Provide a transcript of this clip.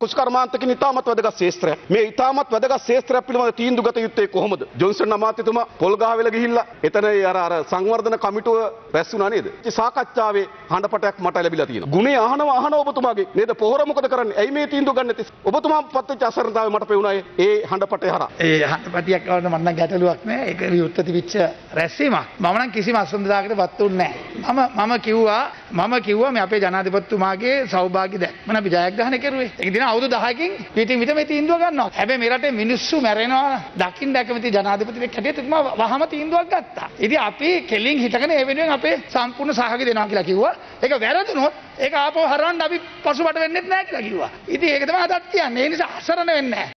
කුස්කර්මාන්තකින් ඉතාමත් වැදගත් ශේත්‍රයක්. මේ ඉතාමත් වැදගත් ශේත්‍රයක් පිළිබඳ තීන්දුව ගත යුත්තේ කොහොමද? ජොන්සන් අමාත්‍යතුමා පොල්ගහවෙල ගිහිල්ලා එතන ඒ අර අර සංවර්ධන කමිටුව රැස් වුණා නේද? ඒ සාකච්ඡාවේ හඬපටයක් මට ලැබිලා තියෙනවා. ගුණේ අහනවා අහනවා ඔබතුමාගේ. නේද? පොහොර මොකද කරන්නේ? ඇයි මේ තීන්දුව ගන්න නැති? ඔබතුමා පත්වෙච්ච අසරණතාවය මට පෙවුණා ඒ හඬපටේ හරහා. ඒ හඬපටියක් වන්න මන්න ගැටලුවක් නෑ ඒක විවෘත තිබිච්ච රැස්වීමක් මම නම් කිසිම අසන්දදායකට වත් වුන්නේ නෑ මම මම කිව්වා මම කිව්වා මේ අපේ ජනාධිපතිතුමාගේ සෞභාග්‍ය දැක්මන අපි ජයග්‍රහණය කරුවේ ඒක දින අවුරුදු 10කින් පිටින් විතර මේ තීන්දුව ගන්නවා. හැබැයි මේ රටේ මිනිස්සු මැරෙනවා දකින්න කැමති ජනාධිපතිවෙක් හැටියට තුමා වහම තීන්දුවක් ගත්තා. ඉතින් අපි කෙලින් හිටගෙන ඒ වෙනුවෙන් අපේ සම්පූර්ණ සහයෝගය දෙනවා කියලා කිව්වා. ඒක වැරදුනොත් ඒක ආපහු හරවන්න අපි පසුබට වෙන්නෙත් නෑ කියලා කිව්වා. ඉතින් ඒක තමයි අදත් කියන්නේ. ඒ නිසා අසරණ වෙන්නේ නෑ